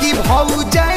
की भौजा